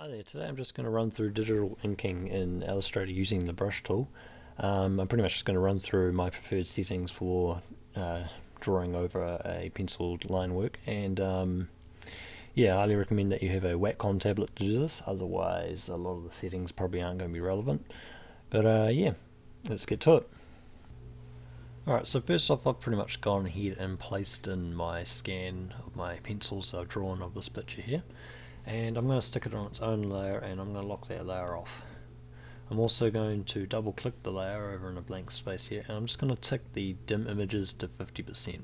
Hi there, today I'm just going to run through digital inking in Illustrator using the brush tool. Um, I'm pretty much just going to run through my preferred settings for uh, drawing over a penciled line work and um, yeah, I highly recommend that you have a Wacom tablet to do this, otherwise a lot of the settings probably aren't going to be relevant. But uh, yeah, let's get to it. Alright, so first off I've pretty much gone ahead and placed in my scan of my pencils I've drawn of this picture here and I'm going to stick it on its own layer and I'm going to lock that layer off. I'm also going to double click the layer over in a blank space here and I'm just going to tick the dim images to 50%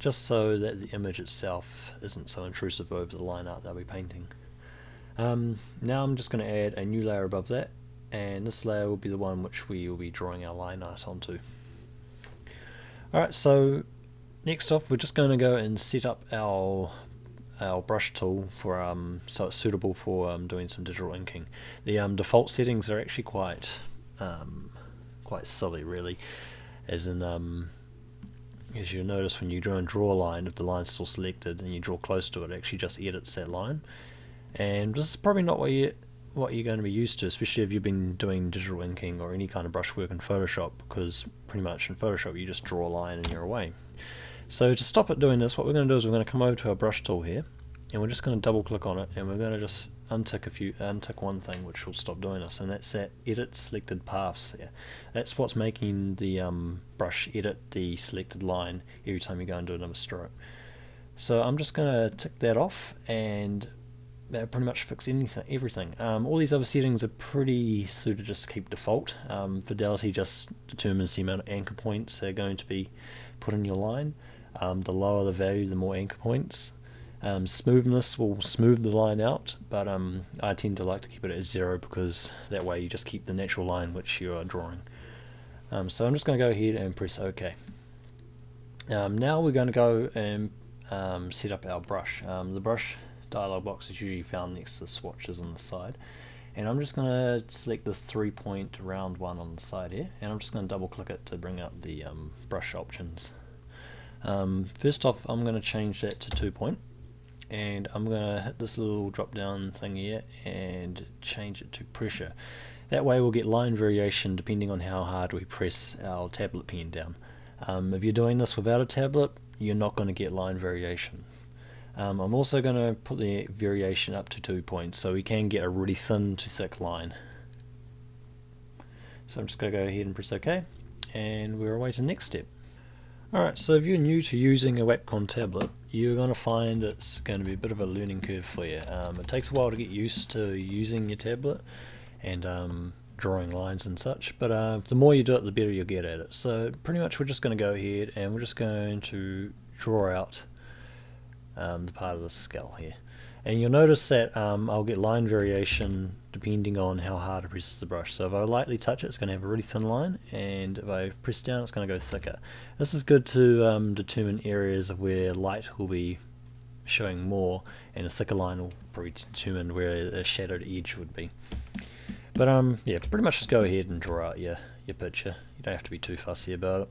just so that the image itself isn't so intrusive over the line art that I'll be painting. Um, now I'm just going to add a new layer above that and this layer will be the one which we will be drawing our line art onto. Alright so next off we're just going to go and set up our our brush tool for um, so it's suitable for um, doing some digital inking. The um, default settings are actually quite um, quite silly, really. As in, um, as you'll notice when you draw and draw a line, if the line's still selected and you draw close to it, it actually just edits that line. And this is probably not what you what you're going to be used to, especially if you've been doing digital inking or any kind of brushwork in Photoshop, because pretty much in Photoshop you just draw a line and you're away. So to stop it doing this, what we're going to do is we're going to come over to our brush tool here, and we're just going to double click on it, and we're going to just untick a few, untick one thing which will stop doing this, and that's that edit selected paths there. That's what's making the um, brush edit the selected line every time you go and do another stroke. So I'm just going to tick that off, and that pretty much fix anything, everything. Um, all these other settings are pretty suited just to keep default. Um, fidelity just determines the amount of anchor points that are going to be put in your line. Um, the lower the value, the more anchor points. Um, smoothness will smooth the line out, but um, I tend to like to keep it at zero because that way you just keep the natural line which you are drawing. Um, so I'm just going to go ahead and press OK. Um, now we're going to go and um, set up our brush. the brush dialog box is usually found next to the swatches on the side and I'm just going to select this three point round one on the side here and I'm just going to double click it to bring up the um, brush options um, first off, I'm going to change that to 2 point and I'm going to hit this little drop down thing here and change it to pressure. That way we'll get line variation depending on how hard we press our tablet pen down. Um, if you're doing this without a tablet, you're not going to get line variation. Um, I'm also going to put the variation up to 2 points so we can get a really thin to thick line. So I'm just going to go ahead and press OK and we're away to next step. Alright, so if you're new to using a Wacom tablet, you're going to find it's going to be a bit of a learning curve for you. Um, it takes a while to get used to using your tablet and um, drawing lines and such, but uh, the more you do it, the better you'll get at it. So pretty much we're just going to go ahead and we're just going to draw out um, the part of the skull here. And you'll notice that um, I'll get line variation depending on how hard I press the brush. So if I lightly touch it, it's going to have a really thin line, and if I press down, it's going to go thicker. This is good to um, determine areas where light will be showing more, and a thicker line will probably determine where a shadowed edge would be. But um, yeah, pretty much just go ahead and draw out your, your picture. You don't have to be too fussy about it.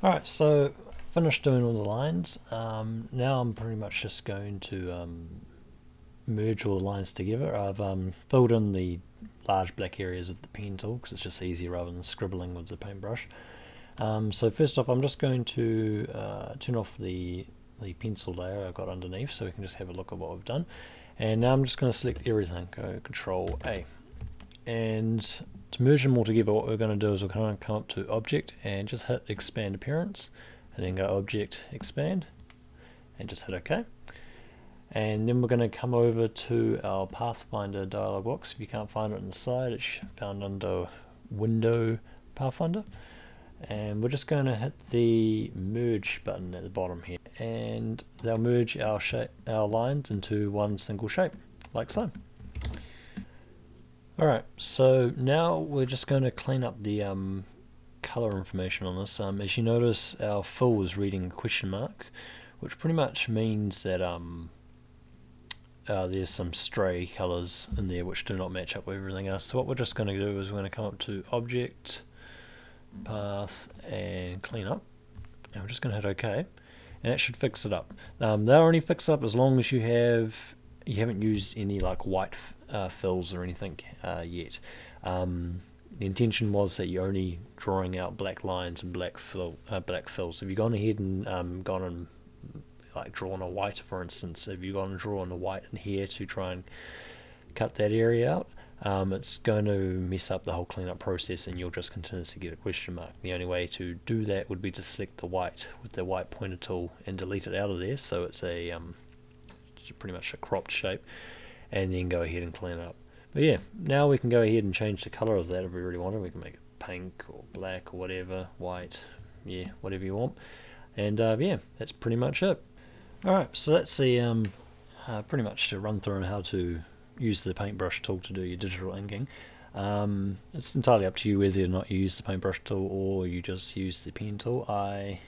Alright, so finished doing all the lines. Um, now I'm pretty much just going to um, merge all the lines together. I've um, filled in the large black areas with the pen tool because it's just easier rather than scribbling with the paintbrush. Um, so first off I'm just going to uh, turn off the, the pencil layer I've got underneath so we can just have a look at what we've done. And now I'm just going to select everything, go Control A. And to merge them all together what we're going to do is we're going to come up to Object and just hit Expand Appearance and then go Object Expand and just hit OK and then we're going to come over to our Pathfinder dialog box. If you can't find it on the side, it's found under Window Pathfinder. And we're just going to hit the merge button at the bottom here, and they'll merge our shape, our lines into one single shape, like so. Alright, so now we're just going to clean up the um, color information on this. Um, as you notice, our fill is reading question mark, which pretty much means that um, uh, there's some stray colors in there which do not match up with everything else. So what we're just going to do is we're going to come up to Object, Path, and Clean Up. And we're just going to hit OK, and that should fix it up. Um, they'll only fix up as long as you have you haven't used any like white uh, fills or anything uh, yet. Um, the intention was that you're only drawing out black lines and black fill, uh, black fills. If you've gone ahead and um, gone and like drawn a white for instance Have you gone and drawn a white in here to try and cut that area out um, it's going to mess up the whole cleanup process and you'll just continuously get a question mark. The only way to do that would be to select the white with the white pointer tool and delete it out of there so it's a um, pretty much a cropped shape and then go ahead and clean it up. But yeah, now we can go ahead and change the color of that if we really want to. We can make it pink or black or whatever, white, yeah, whatever you want. And uh, yeah, that's pretty much it. Alright, so that's the um, uh, pretty much to run through on how to use the paintbrush tool to do your digital inking. Um, it's entirely up to you whether or not you use the paintbrush tool or you just use the pen tool. I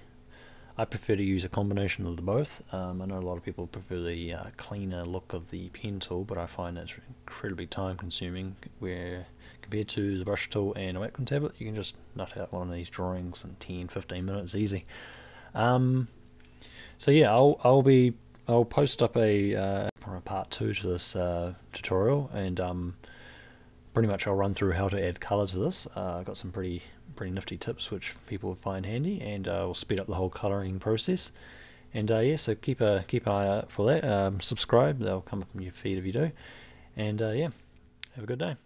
I prefer to use a combination of the both. Um, I know a lot of people prefer the uh, cleaner look of the pen tool, but I find it's incredibly time consuming. Where compared to the brush tool and a Wacom tablet, you can just nut out one of these drawings in 10-15 minutes easy. Um, so yeah, I'll I'll be I'll post up a, uh, part two to this uh, tutorial, and um, pretty much I'll run through how to add color to this. Uh, I've got some pretty pretty nifty tips which people would find handy, and uh, will speed up the whole coloring process. And uh, yeah, so keep a keep an eye out for that. Um, subscribe; they'll come up in your feed if you do. And uh, yeah, have a good day.